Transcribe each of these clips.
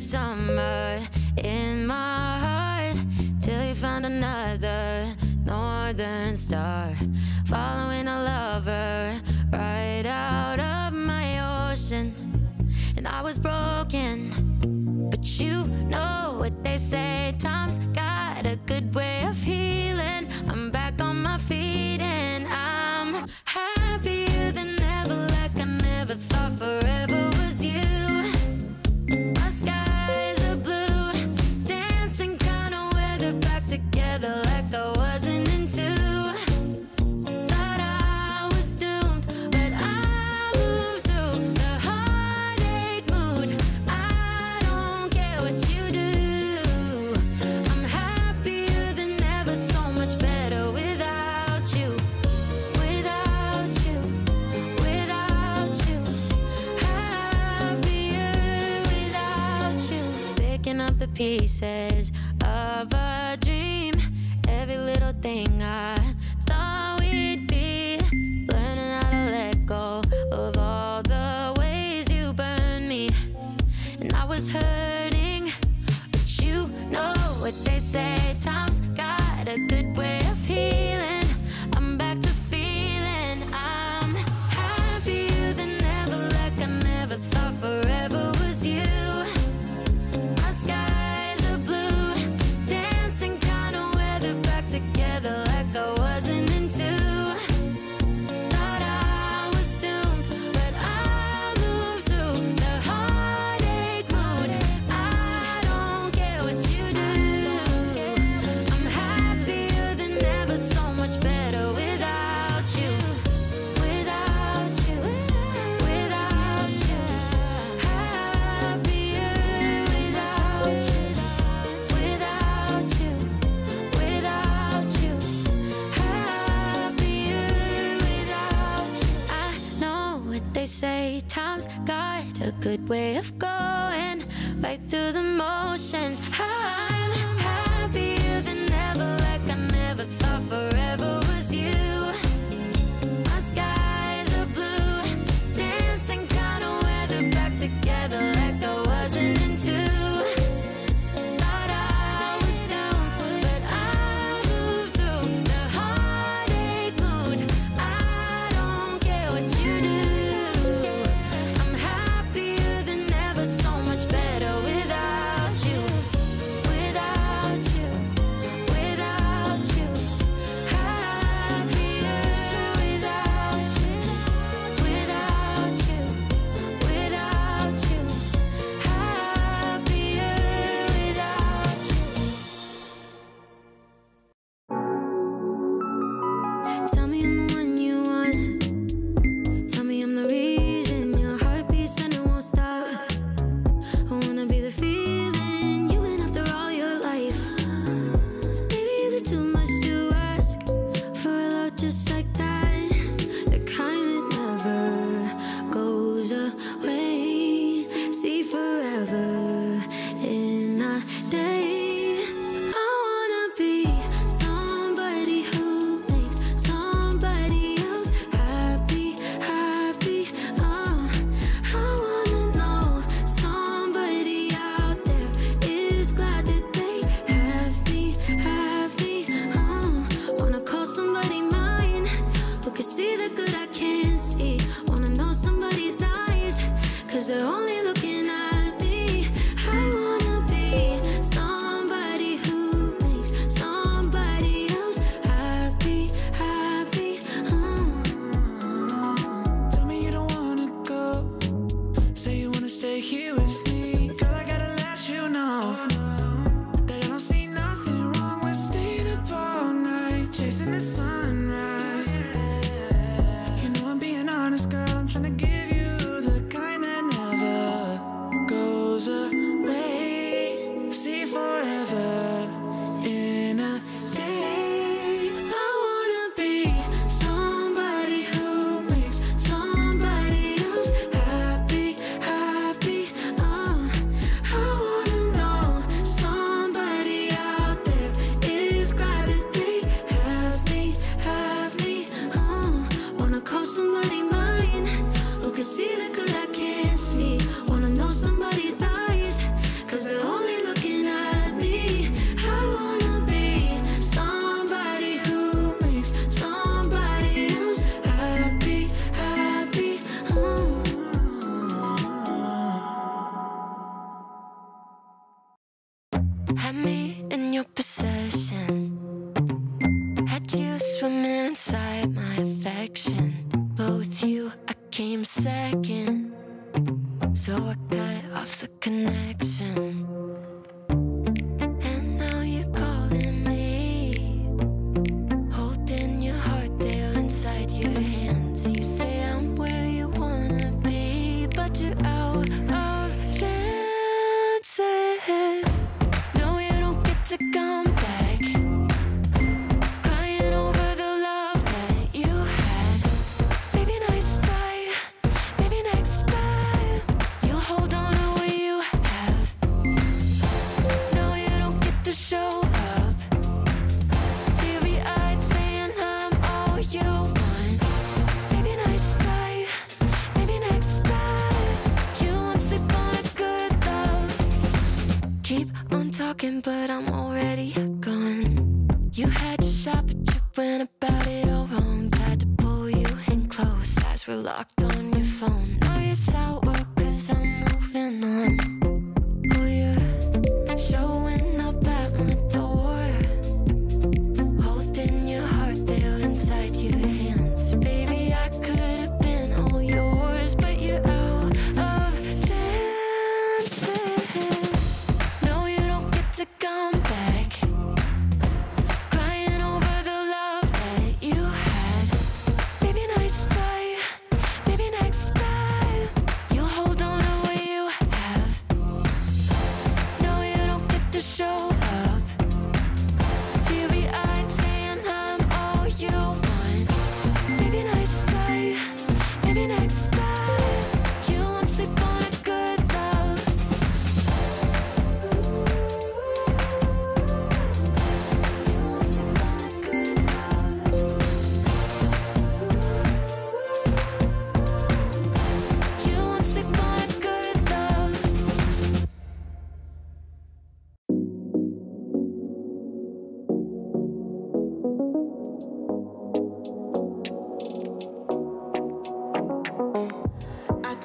summer in my heart till you found another northern star, following a lover right out of my ocean. And I was broken, but you know what they say times. pieces They say time's got a good way of going right through the motions. I'm happier than ever, like I never thought forever was you. here with connection. But I'm already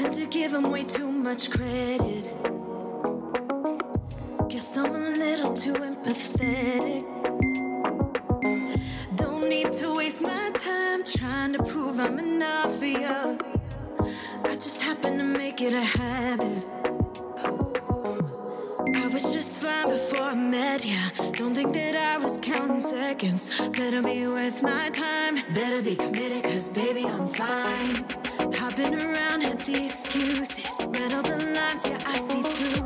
tend to give him way too much credit. Guess I'm a little too empathetic. Don't need to waste my time trying to prove I'm enough for you. I just happen to make it a habit. I was just fine before I met ya. Don't think that I was counting seconds. Better be worth my time. Better be committed, cause baby, I'm fine. Hopping around at the excuses. Read all the lines, yeah, I see through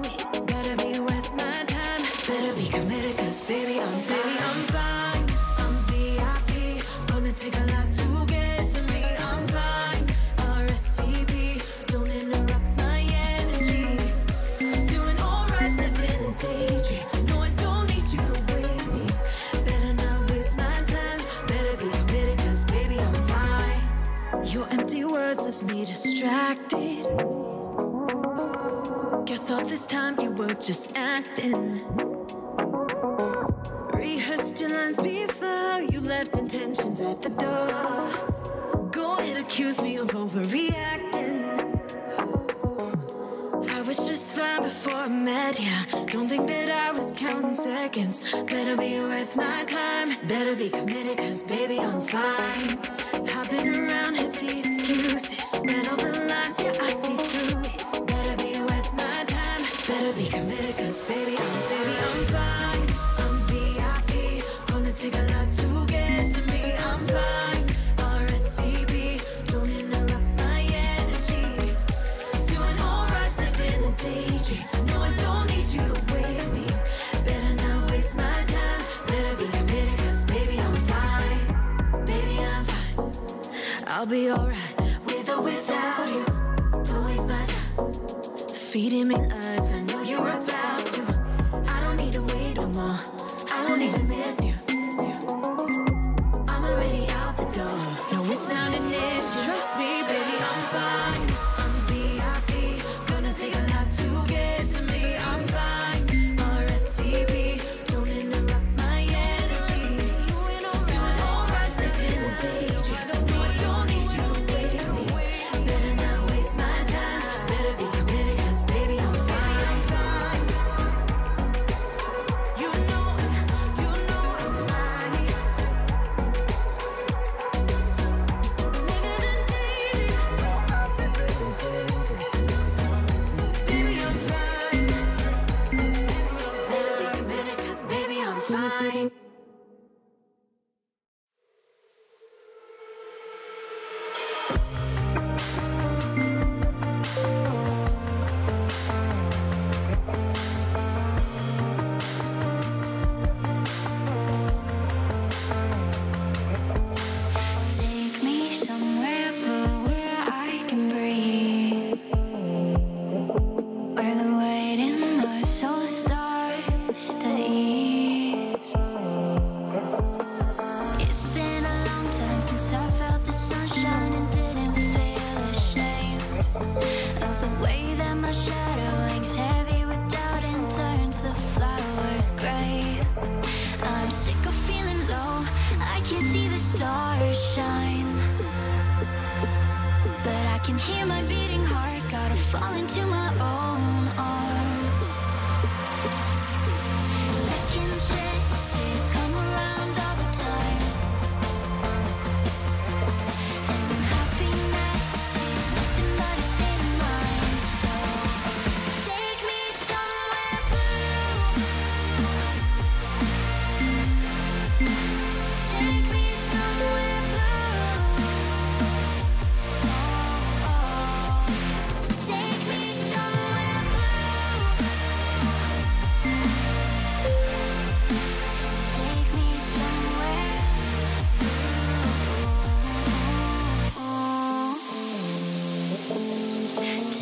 All this time you were just acting. Rehearsed your lines before you left intentions at the door. Go ahead, accuse me of overreacting. I was just fine before I met ya. Don't think that I was counting seconds. Better be worth my time. Better be committed, cause baby, I'm fine. Hopping around, hit the excuses. Read all the lines, yeah, I see through be committed, cause baby, I'm baby, I'm fine. I'm VIP. Gonna take a lot to get to me. I'm fine. RSVP. Don't interrupt my energy. Doing alright, living a daydream. No, I don't need you to wait me. Better not waste my time. Better be committed, cause baby, I'm fine. Baby, I'm fine. I'll be alright with or without you. Don't waste my time. Feeding me lies,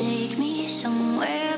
take me somewhere.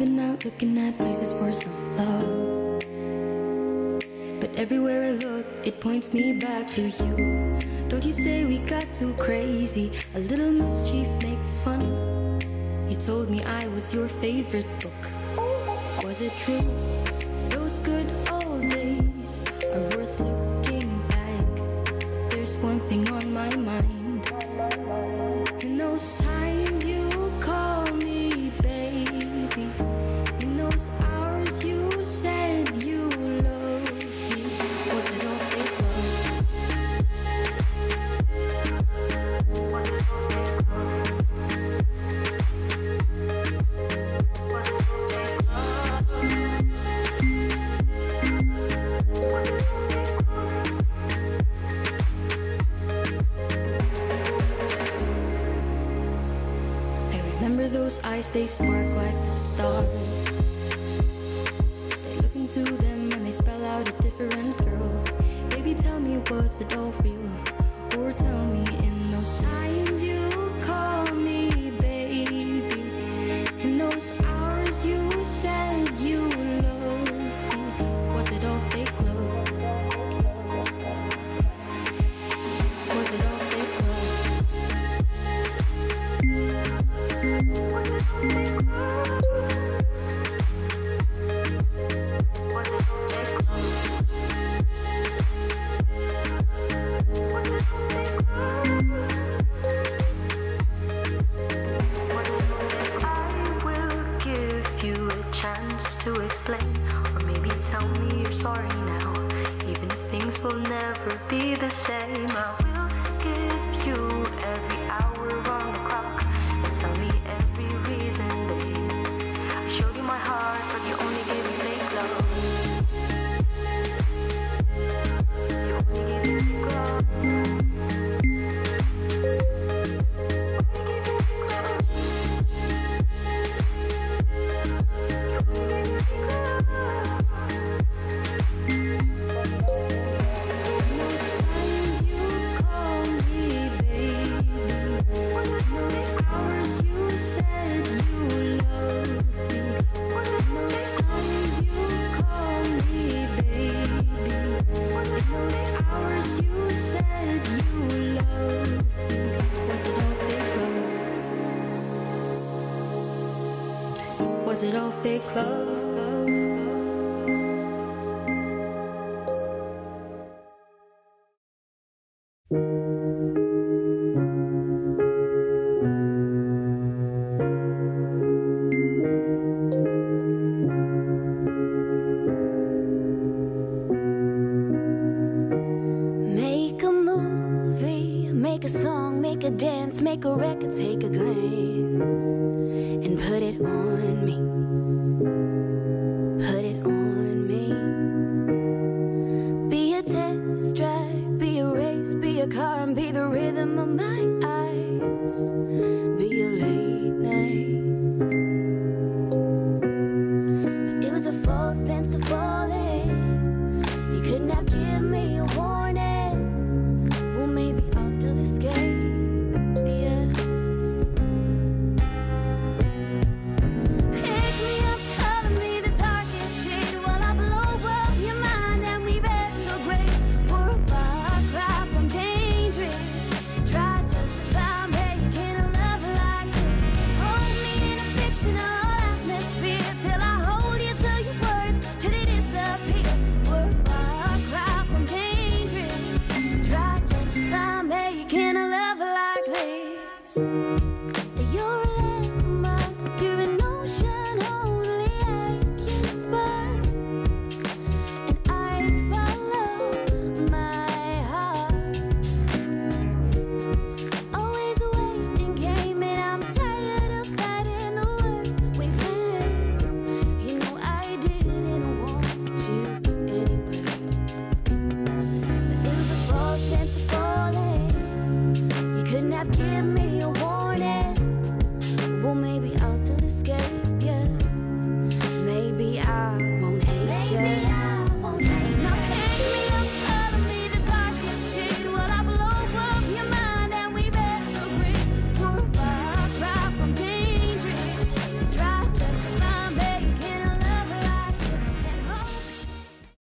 been out looking at places for some love. But everywhere I look, it points me back to you. Don't you say we got too crazy? A little mischief makes fun. You told me I was your favorite book. Was it true? Those good old was it all for you? Or tell me in those times. chance to explain, or maybe tell me you're sorry now. Even if things will never be the same, I'll a dance, make a record, take a glance, and put it on me.